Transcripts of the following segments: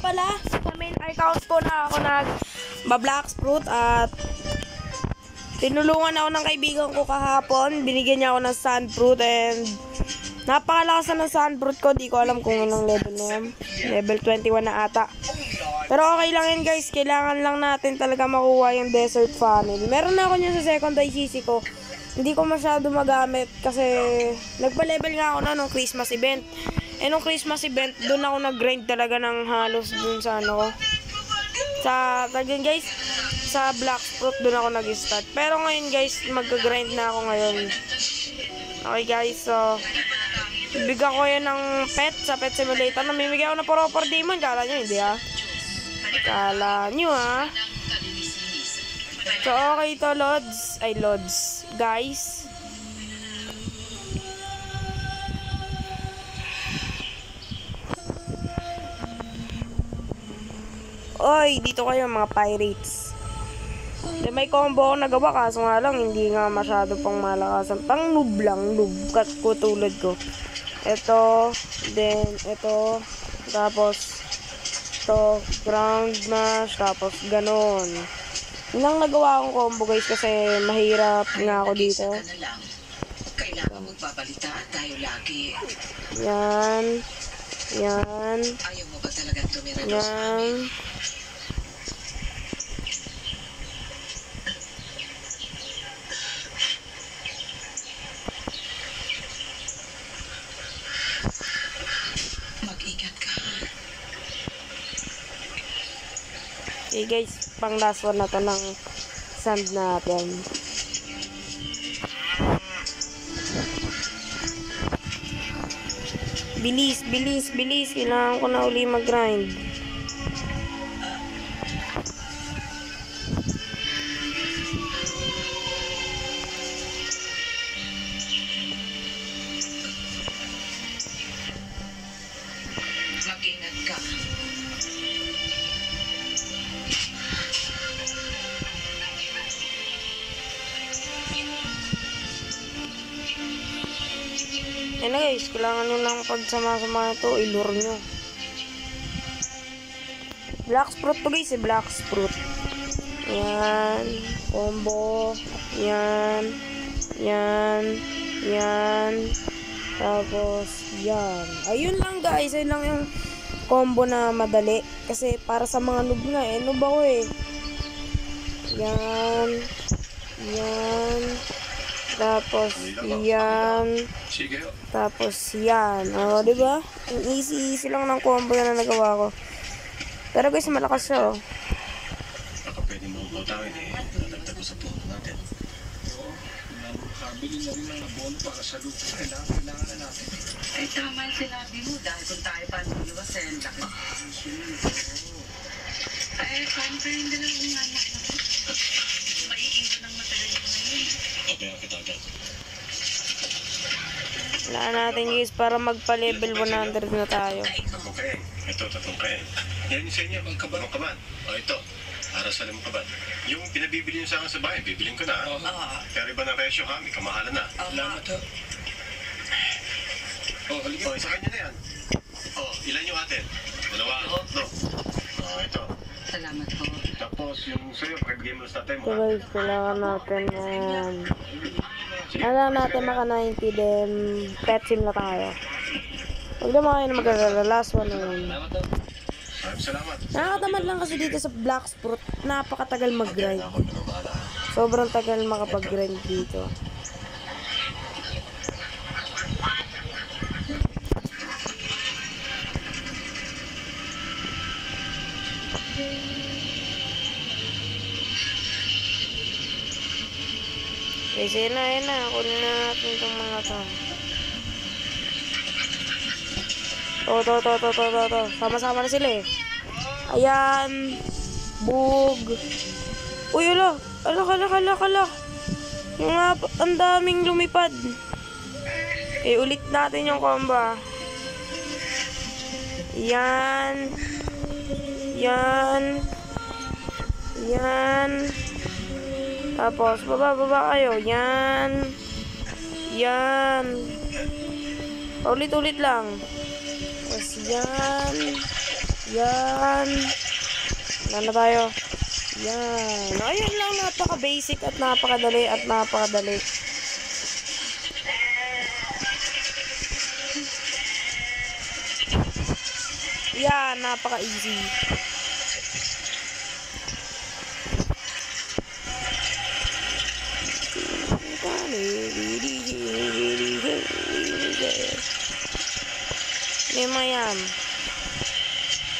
pala, sa main account ko na ako nag ba-black fruit at tinulungan ako ng kaibigan ko kahapon. Binigyan niya ako ng sunfruit and napakalakas na ng sunfruit ko. Di ko alam kung anong level na yan. Level 21 na ata. Pero okay lang yan guys. Kailangan lang natin talaga makuha yung desert funnel. Meron na ako niya sa second ICC ko. Hindi ko masyado magamit kasi nagpa-level nga ako na nung Christmas event. Eh nung Christmas event, doon ako nag-grind talaga ng halos dun sa ano. Sa, tagin guys, sa Black Fruit doon ako nag-start. Pero ngayon guys, mag-grind na ako ngayon. Okay guys, so bigyan ko yan ng pet sa pet simulator. Namimigay ako ng proper demon. Kala nyo, hindi ah. Kala nyo ah. So okay to, Lods. Ay, Lods. Guys. Oy, dito kayo mga pirates. Di may combo ako nagawa kaso nga lang hindi nga masyado pang malakasan. Pang noob lang, noob kat ko tulad ko. Ito, then ito, tapos ito, ground mash, tapos ganon. Lang nagawa akong combo guys kasi mahirap nga ako dito. Kailangan magbabalitaan tayo lagi. Yan. Yan. Ayaw mo ba talagang tumira Yan. Okay guys, pang last one na to ng sand natin. Bilis, bilis, bilis. Kailangan ko na uli mag-grind. Yan na guys, kailangan nyo lang pagsama-sama ito, ilure nyo. Black fruit to guys, eh, black fruit. Yan, combo, yan, yan, yan, tapos yan. Ayun lang guys, ayun lang yung combo na madali. Kasi para sa mga noob nga eh, noob ako eh. Yan, yan, tapos yan, tapos yan. O, di ba? Ang easy-easy lang ng combo na nagawa ko. Pero guys, malakas siya. Oh. Baka pwede mo utangin eh. Nadagdag ko sa puno natin. Kabili na rin ng abono para sa lupa. Kailangan, kailangan na natin. Ay, tama yung sinabi mo. Dahil kung tayo pa lumiwas, eh, laki. Ay, kayo hindi lang umanak na Pabayaan kita agad. Wala natin guys para magpa-level 100 na tayo. Kain. Ito, tatlong kain. Yan yung sa inyo. Ang kaban. Ang kaban. O ito. Para sa limang kaban. Yung pinabibili niyo sa akin sa bahay, bibilin ko na. Oo. Pero iba na resyo ha, may kamahalan na. Salamat ho. Oh, halika. Oh, isa kanya na yan. Oh, ilan yung atin? Dalawa. No. Oh, ito. Salamat po. Tapos yung sa'yo, pagbigay mo sa tatay mo. So guys, kailangan natin um, kailangan natin maka 90 then pet sim na tayo. Huwag naman kayo na mag-alala. Last one na yun. Nakakatamad lang kasi dito sa Black Fruit. Napakatagal mag-grind. Sobrang tagal makapag-grind dito. Guys, yun na, yun na. Kunin na natin itong mga to. To, to, to, to, to, to, to. Sama-sama na sila eh. Ayan. Bug. Uy, ala. Ala, kala, kala. Yung nga, ang daming lumipad. Eh, ulit natin yung combo. Yan. Yan. Yan. Tapos, baba, baba kayo. Yan. Yan. Ulit-ulit lang. Tapos, yan. Yan. Ano na tayo? Yan. Ayan lang, napaka-basic at napakadali at napakadali. Yan, napaka-easy. Lima yan.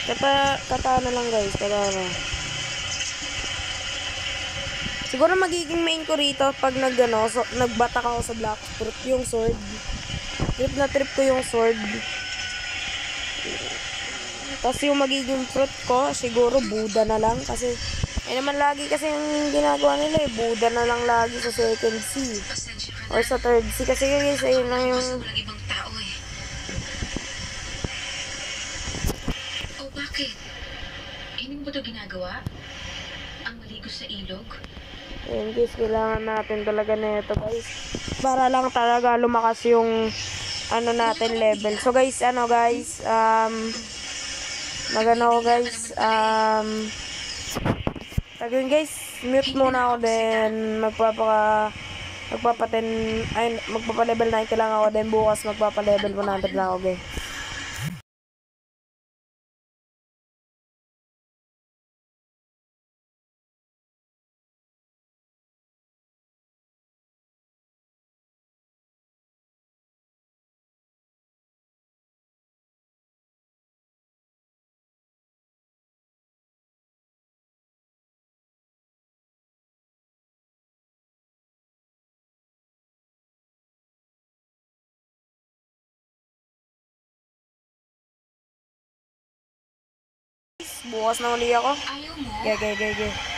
Kata, katana lang guys, katana. Siguro magiging main ko rito pag nagano, so, nagbatak ako sa black fruit yung sword. Trip na trip ko yung sword. Tapos yung magiging fruit ko, siguro Buddha na lang kasi eh naman lagi kasi yung ginagawa nila eh, Buddha na lang lagi sa second C na. or sa third C kasi guys, ayun lang yung Walang ibang tao eh. Oh, bakit? Hindi mo ba ito ginagawa? Ang maligo sa ilog? Ayun guys, kailangan natin talaga nito guys. Para lang talaga lumakas yung ano natin level. So guys, ano guys, um, magano ako guys, um, Tagay guys, mute muna ako then magpapaka magpapaten ay magpapa-level 90 lang ako then bukas magpapa-level 100 lang ako guys. Bukas na uli ako. Ayaw mo? Gay, gay, gay, gay.